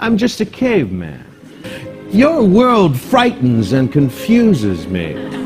I'm just a caveman. Your world frightens and confuses me.